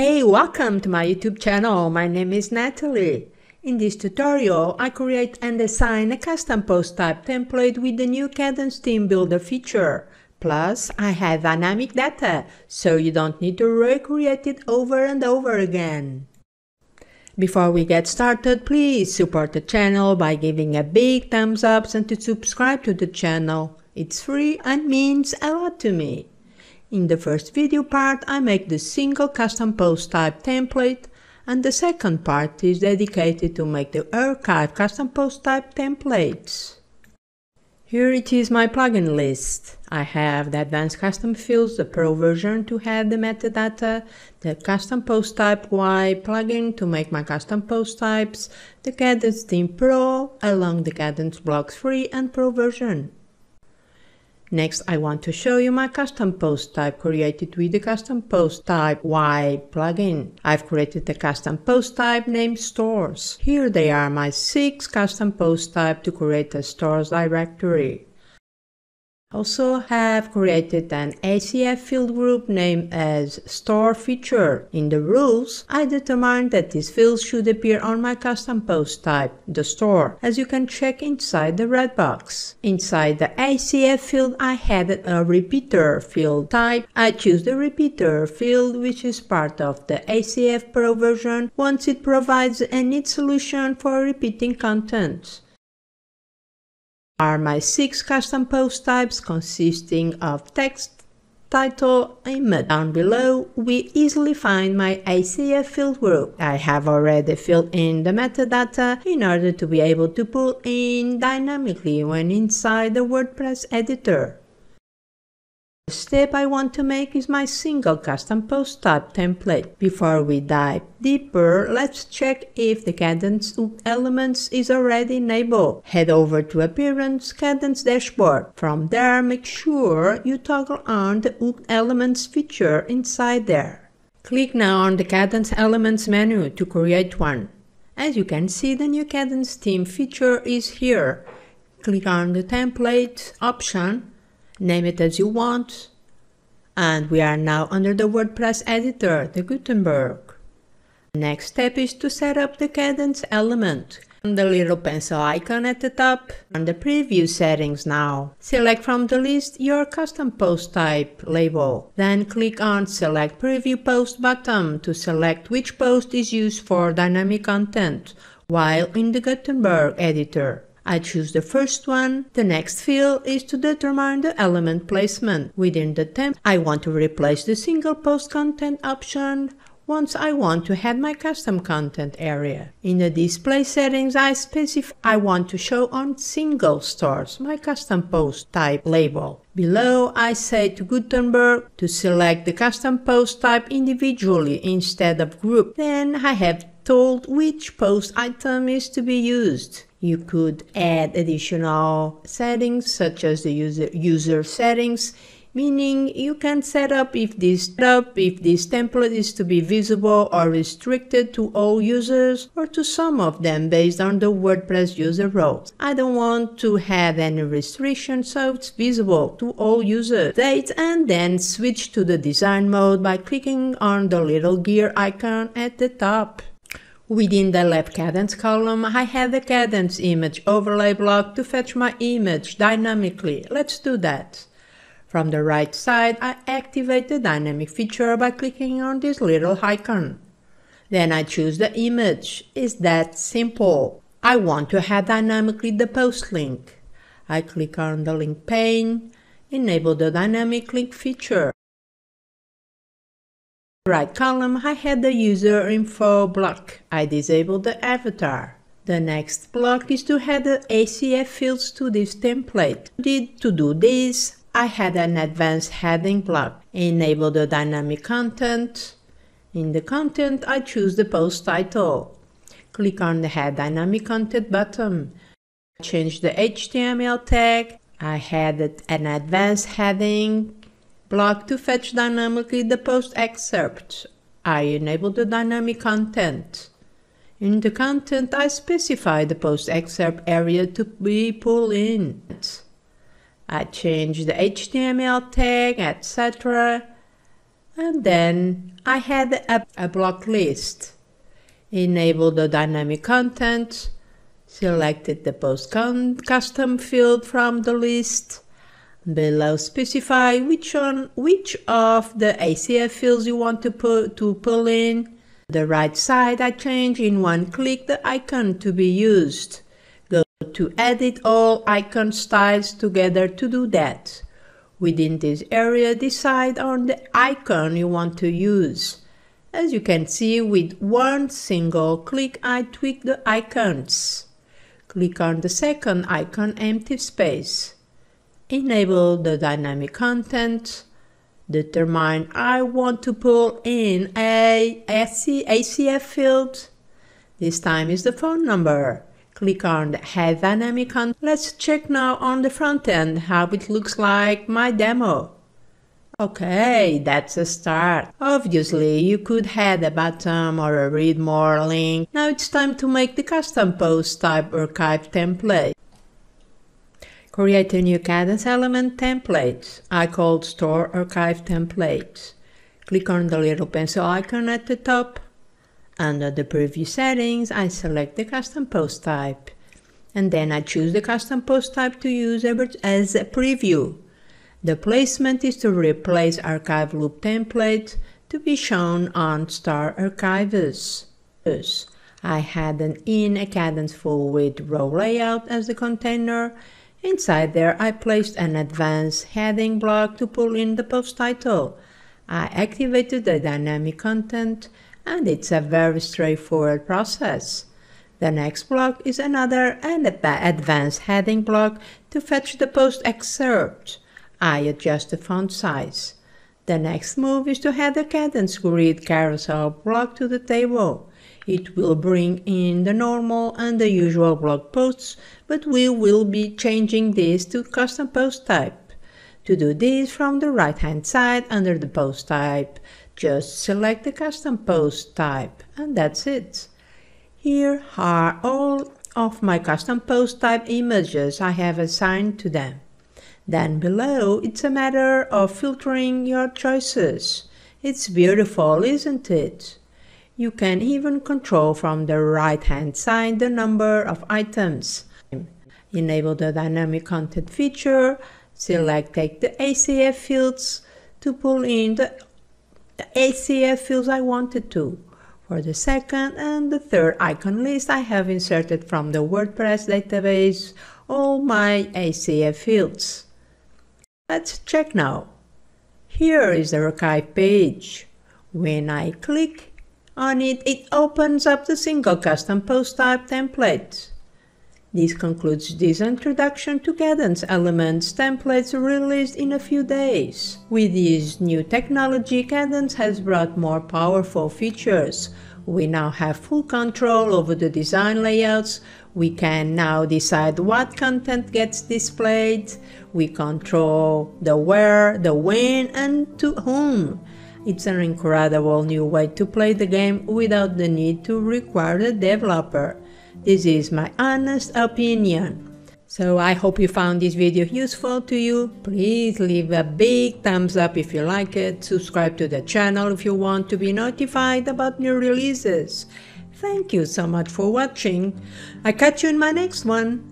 Hey, welcome to my YouTube channel. My name is Natalie. In this tutorial, I create and design a custom post type template with the new Kadence Theme Builder feature. Plus, I have dynamic data, so you don't need to recreate it over and over again. Before we get started, please support the channel by giving a big thumbs up and to subscribe to the channel. It's free and means a lot to me. In the first video part, I make the single custom post type template and the second part is dedicated to make the archive custom post type templates. Here it is my plugin list. I have the advanced custom fields, the pro version to have the metadata, the custom post type UI plugin to make my custom post types, the Kadence Theme Pro along the Kadence Blocks Free and Pro version. Next, I want to show you my custom post type created with the custom post type UI plugin. I've created a custom post type named stores. Here they are my six custom post type to create a stores directory. Also have created an ACF field group named as store feature. In the rules, I determined that this field should appear on my custom post type, the store, as you can check inside the red box. Inside the ACF field, I added a repeater field type. I choose the repeater field, which is part of the ACF Pro version once it provides a neat solution for repeating content are my six custom post types consisting of text, title, and image. Down below, we easily find my ACF field group. I have already filled in the metadata in order to be able to pull in dynamically when inside the WordPress editor. The step I want to make is my single custom post type template. Before we dive deeper, let's check if the Hooked Elements is already enabled. Head over to Appearance Kadence Dashboard. From there, make sure you toggle on the Hooked Elements feature inside there. Click now on the Kadence Elements menu to create one. As you can see, the new Kadence theme feature is here. Click on the Template option name it as you want. And we are now under the WordPress editor, the Gutenberg. Next step is to set up the Kadence element. On the little pencil icon at the top and the preview settings now. Select from the list your custom post type label. Then click on select preview post button to select which post is used for dynamic content while in the Gutenberg editor. I choose the first one. The next field is to determine the element placement. Within the temp, I want to replace the single post content option once I want to add my custom content area. In the display settings, I specify I want to show on single stores my custom post type label. Below, I say to Gutenberg to select the custom post type individually instead of group. Then I have told which post item is to be used. You could add additional settings such as the user, user settings, meaning you can set up if this setup, if this template is to be visible or restricted to all users or to some of them based on the WordPress user roles. I don't want to have any restriction so it's visible to all users. Date and then switch to the design mode by clicking on the little gear icon at the top. Within the left Kadence column, I have the Kadence image overlay block to fetch my image dynamically. Let's do that. From the right side, I activate the dynamic feature by clicking on this little icon. Then I choose the image. It's that simple. I want to have dynamically the post link. I click on the link pane, enable the dynamic link feature right column, I had the user info block. I disabled the avatar. The next block is to add the ACF fields to this template. To do this, I had an advanced heading block. Enable the dynamic content. In the content, I choose the post title. Click on the Add Dynamic Content button. Change the HTML tag. I had an advanced heading block to fetch dynamically the post excerpt. I enable the dynamic content. In the content, I specify the post excerpt area to be pulled in. I change the HTML tag, etc. And then I had a, a block list. Enable the dynamic content, selected the post custom field from the list. Below specify which on which of the ACF fields you want to put to pull in. The right side I change in one click the icon to be used. Go to edit all icon styles together to do that. Within this area decide on the icon you want to use. As you can see with one single click I tweak the icons. Click on the second icon empty space. Enable the dynamic content. Determine I want to pull in a ACF field. This time is the phone number. Click on the Add Dynamic content. Let's check now on the front end how it looks like my demo. Okay, that's a start. Obviously, you could add a button or a read more link. Now it's time to make the custom post type archive template. Create a new Kadence element template. I called store archive templates. Click on the little pencil icon at the top. Under the preview settings, I select the custom post type. And then I choose the custom post type to use as a preview. The placement is to replace archive loop template to be shown on star archives. I had an in a Kadence full width row layout as the container. Inside there I placed an advanced heading block to pull in the post title. I activated the dynamic content and it's a very straightforward process. The next block is another and advanced heading block to fetch the post excerpt. I adjust the font size. The next move is to add the Kadence grid carousel block to the table. It will bring in the normal and the usual blog posts, but we will be changing this to custom post type. To do this from the right hand side under the post type, just select the custom post type and that's it. Here are all of my custom post type images I have assigned to them. Then below, it's a matter of filtering your choices. It's beautiful, isn't it? You can even control from the right hand side the number of items. Enable the dynamic content feature, select take the ACF fields to pull in the ACF fields I wanted to. For the second and the third icon list, I have inserted from the WordPress database all my ACF fields. Let's check now. Here is the archive page. When I click on it, it opens up the single custom post type template. This concludes this introduction to Kadence Elements templates released in a few days. With this new technology, Kadence has brought more powerful features. We now have full control over the design layouts, we can now decide what content gets displayed. We control the where, the when, and to whom. It's an incredible new way to play the game without the need to require the developer. This is my honest opinion. So I hope you found this video useful to you. Please leave a big thumbs up if you like it. Subscribe to the channel if you want to be notified about new releases. Thank you so much for watching. I catch you in my next one.